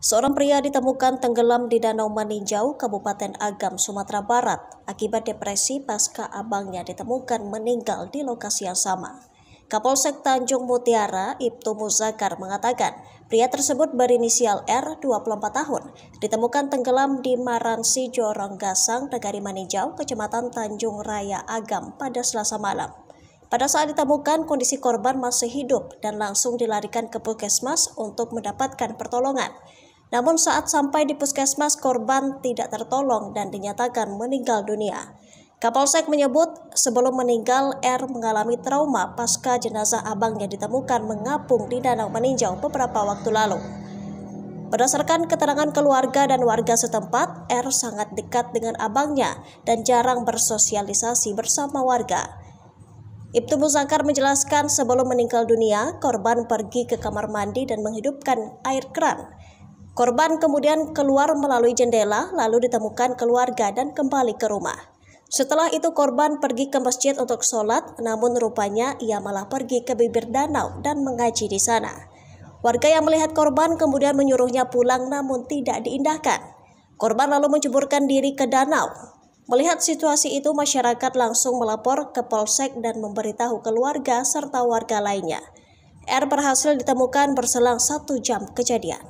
Seorang pria ditemukan tenggelam di Danau Maninjau, Kabupaten Agam, Sumatera Barat akibat depresi pasca abangnya ditemukan meninggal di lokasi yang sama. Kapolsek Tanjung Mutiara, Ibtu Muzakar mengatakan, pria tersebut berinisial R, 24 tahun, ditemukan tenggelam di Maransi Jorong Gasang, Negari Maninjau, Kecamatan Tanjung Raya Agam pada selasa malam. Pada saat ditemukan, kondisi korban masih hidup dan langsung dilarikan ke puskesmas untuk mendapatkan pertolongan. Namun saat sampai di puskesmas korban tidak tertolong dan dinyatakan meninggal dunia. Kapolsek menyebut sebelum meninggal R mengalami trauma pasca jenazah abangnya ditemukan mengapung di Danau Meninjau beberapa waktu lalu. Berdasarkan keterangan keluarga dan warga setempat, R sangat dekat dengan abangnya dan jarang bersosialisasi bersama warga. Ibtu Muzakar menjelaskan sebelum meninggal dunia, korban pergi ke kamar mandi dan menghidupkan air keran. Korban kemudian keluar melalui jendela, lalu ditemukan keluarga dan kembali ke rumah. Setelah itu korban pergi ke masjid untuk sholat, namun rupanya ia malah pergi ke bibir danau dan mengaji di sana. Warga yang melihat korban kemudian menyuruhnya pulang namun tidak diindahkan. Korban lalu menceburkan diri ke danau. Melihat situasi itu, masyarakat langsung melapor ke polsek dan memberitahu keluarga serta warga lainnya. R berhasil ditemukan berselang satu jam kejadian.